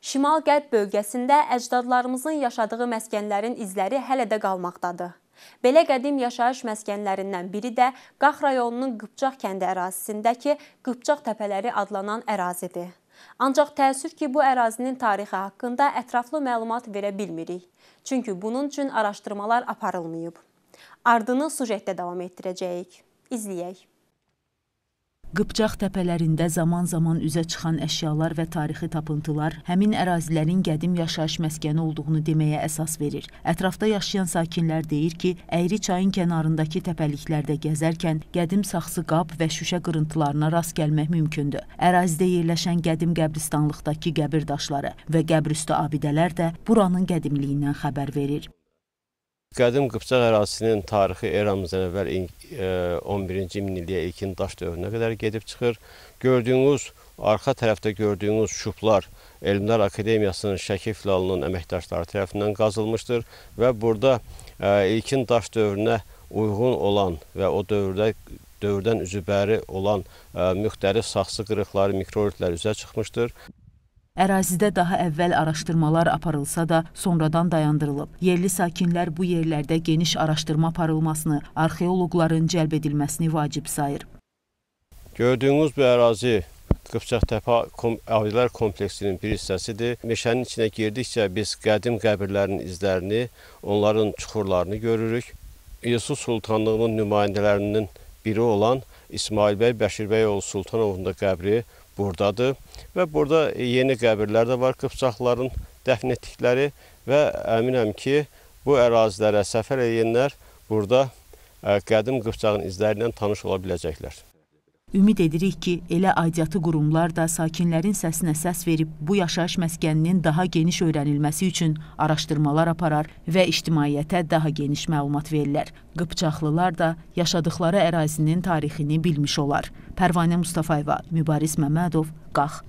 Şimal-qərb bölgəsində əcdadlarımızın yaşadığı məskənlərin izləri hələ də qalmaqdadır. Belə qədim yaşayış məskənlərindən biri də Qax rayonunun Qıpçaq kəndi ərazisindəki Qıpçaq təpələri adlanan ərazidir. Ancaq təəssüf ki, bu ərazinin tarixi haqqında ətraflı məlumat verə bilmirik. Çünki bunun üçün araşdırmalar aparılmayıb. Ardını sujetdə davam etdirəcəyik. İzləyək. Qıpçaq təpələrində zaman-zaman üzə çıxan əşyalar və tarixi tapıntılar həmin ərazilərin qədim yaşayış məskəni olduğunu deməyə əsas verir. Ətrafda yaşayan sakinlər deyir ki, əyri çayın kənarındakı təpəliklərdə gəzərkən qədim saxsı qab və şüşə qırıntılarına rast gəlmək mümkündür. Ərazidə yerləşən qədim qəbristanlıqdakı qəbir daşları və qəbrüstü abidələr də buranın qədimliyindən xəbər verir. Qədim Qıpçaq ərazisinin tarixi eramızdan əvvəl 11-ci e, minilliyə ilkin daş dövrünə qədər gedib çıxır. Gördüyünüz, arxa tərəfdə gördüyünüz şuplar Elmlər Akademiyasının Şəki filialının əməkdaşları tərəfindən qazılmışdır və burada e, ilkin daş dövrünə uyğun olan və o dövrdə dövrdən üzübəri olan e, müxtəlif saxsı qırıqları, mikroritlər üzə çıxmışdır. Ərazidə daha əvvəl araşdırmalar aparılsa da sonradan dayandırılıb. Yerli sakinlər bu yerlərdə geniş araşdırma aparılmasını, arxeoloqların cəlb edilməsini vacib sayır. Gördüyünüz bu ərazi Qıpçaq Təpə Avilər kompleksinin bir hissəsidir. Meşənin içinə girdikcə biz qədim qəbirlərin izlərini, onların çuxurlarını görürük. Yusuf Sultanlığının nümayəndələrinin biri olan İsmail bəy Bəşirbəyoğlu Sultanovun da qəbri buradadır və burada yeni qəbirlər də var Qıpçaqların dəfn etdikləri və əminəm ki, bu ərazilərə səfər edənlər burada qədim Qıpçağın izləri ilə tanış ola biləcəklər. Ümid edirik ki, elə aidiyyatı qurumlar da sakinlərin səsinə səs verib bu yaşayış məskəninin daha geniş öyrənilməsi üçün araşdırmalar aparar və ictimaiyyətə daha geniş məlumat verirlər. Qıpçaqlılar da yaşadıkları ərazinin tarixini bilmiş olar. Pərvanə Mustafayeva, Mübariz Məmmədov, Qax.